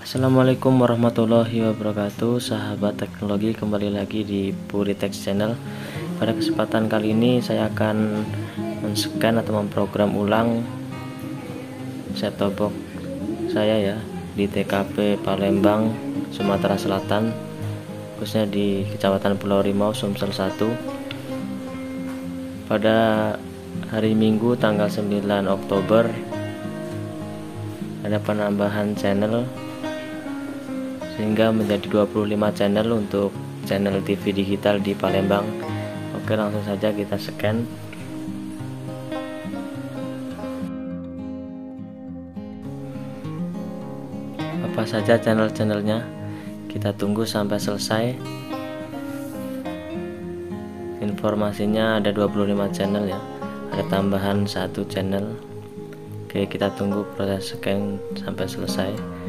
Assalamualaikum warahmatullahi wabarakatuh. Sahabat teknologi kembali lagi di Puritex channel. Pada kesempatan kali ini saya akan men-scan atau memprogram ulang set top box saya ya di TKP Palembang Sumatera Selatan khususnya di Kecamatan Pulau Rimau Sumsel 1 pada hari Minggu tanggal 9 Oktober ada penambahan channel sehingga menjadi 25 channel untuk channel TV digital di Palembang. Oke langsung saja kita scan. Apa saja channel-channelnya? Kita tunggu sampai selesai. Informasinya ada 25 channel ya. Ada tambahan satu channel. Oke kita tunggu proses scan sampai selesai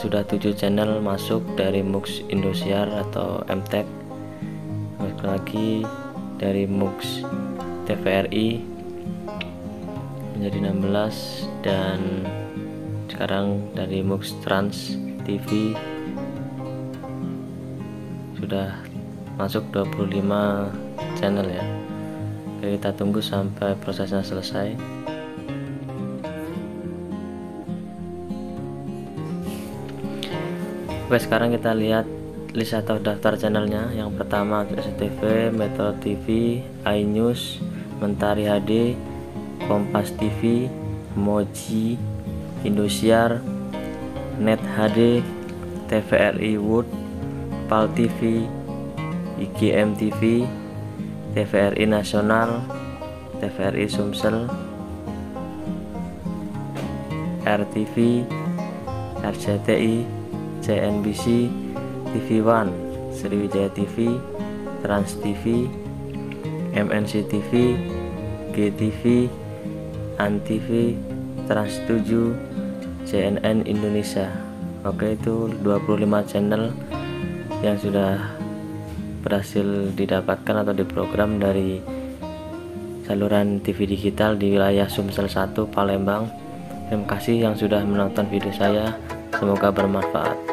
sudah 7 channel masuk dari MUX Indosiar atau MTEK masuk lagi dari MUX TVRI menjadi 16 dan sekarang dari MUX Trans TV sudah masuk 25 channel ya. Oke, kita tunggu sampai prosesnya selesai Oke sekarang kita lihat list atau daftar channelnya. Yang pertama SCTV, Metro TV, iNews, Mentari HD, Kompas TV, Moji, Indosiar, Net HD, TVRI Wood, PAL TV, IGM TV, TVRI Nasional, TVRI Sumsel, RTV, RCTI, CNBC, TV One, Sriwijaya TV, Trans TV, MNC TV, GTV, ANTV, Trans 7, CNN Indonesia. Oke, itu 25 channel yang sudah berhasil didapatkan atau diprogram dari saluran TV digital di wilayah Sumsel 1 Palembang. Terima kasih yang sudah menonton video saya. Semoga bermanfaat.